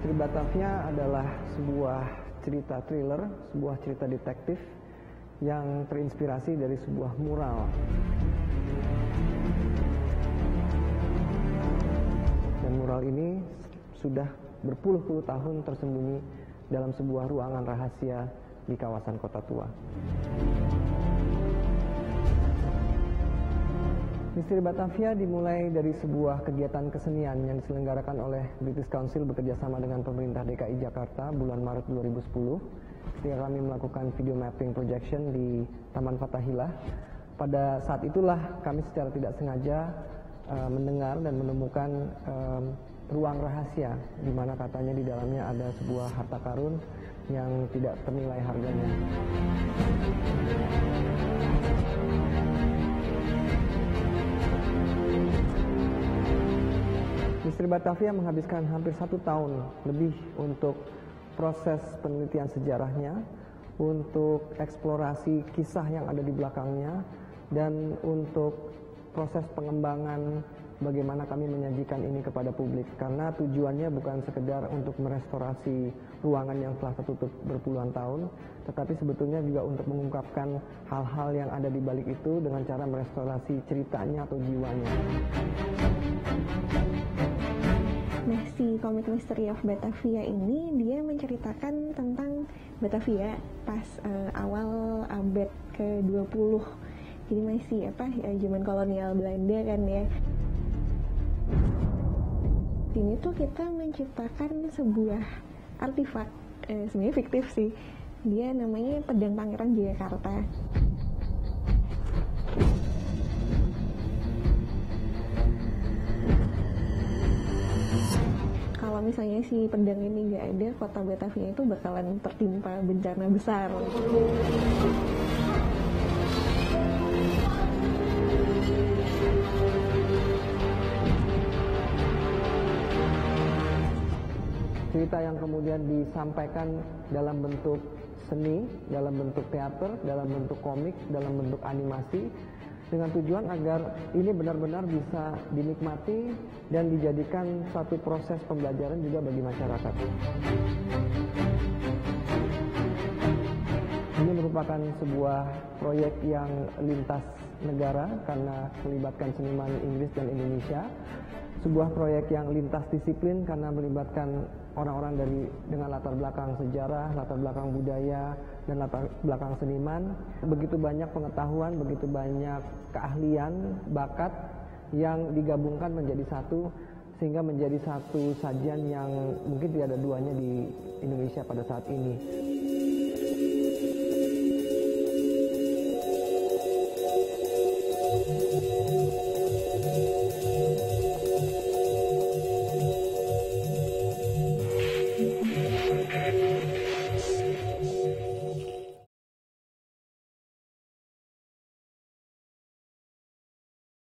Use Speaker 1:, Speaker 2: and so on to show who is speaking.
Speaker 1: Misteri Batavia adalah sebuah cerita thriller, sebuah cerita detektif yang terinspirasi dari sebuah mural. Dan mural ini sudah berpuluh-puluh tahun tersembunyi dalam sebuah ruangan rahasia di kawasan Kota Tua. Misteri Batavia dimulai dari sebuah kegiatan kesenian yang diselenggarakan oleh British Council bekerjasama dengan pemerintah DKI Jakarta bulan Maret 2010 ketika kami melakukan video mapping projection di Taman Fatahillah. Pada saat itulah kami secara tidak sengaja uh, mendengar dan menemukan um, ruang rahasia di mana katanya di dalamnya ada sebuah harta karun yang tidak ternilai harganya. Misteri Batavia menghabiskan hampir satu tahun lebih untuk proses penelitian sejarahnya, untuk eksplorasi kisah yang ada di belakangnya, dan untuk proses pengembangan bagaimana kami menyajikan ini kepada publik. Karena tujuannya bukan sekedar untuk merestorasi ruangan yang telah tertutup berpuluhan tahun, tetapi sebetulnya juga untuk mengungkapkan hal-hal yang ada di balik itu dengan cara merestorasi ceritanya atau jiwanya.
Speaker 2: Si komik Mystery of Batavia ini dia menceritakan tentang Batavia pas uh, awal abad ke-20. Jadi masih apa ya, zaman kolonial Belanda kan ya. Ini tuh kita menciptakan sebuah artefak eh, sebenarnya fiktif sih. Dia namanya Pedang Pangeran Jakarta. Misalnya si pedang ini nggak ada, kota Batavia itu bakalan tertimpa bencana besar.
Speaker 1: Cerita yang kemudian disampaikan dalam bentuk seni, dalam bentuk teater, dalam bentuk komik, dalam bentuk animasi, dengan tujuan agar ini benar-benar bisa dinikmati dan dijadikan satu proses pembelajaran juga bagi masyarakat. Ini merupakan sebuah proyek yang lintas negara karena melibatkan seniman Inggris dan Indonesia. Sebuah proyek yang lintas disiplin karena melibatkan orang-orang dari dengan latar belakang sejarah, latar belakang budaya, dan latar belakang seniman. Begitu banyak pengetahuan, begitu banyak keahlian, bakat yang digabungkan menjadi satu sehingga menjadi satu sajian yang mungkin tidak ada duanya di Indonesia pada saat ini.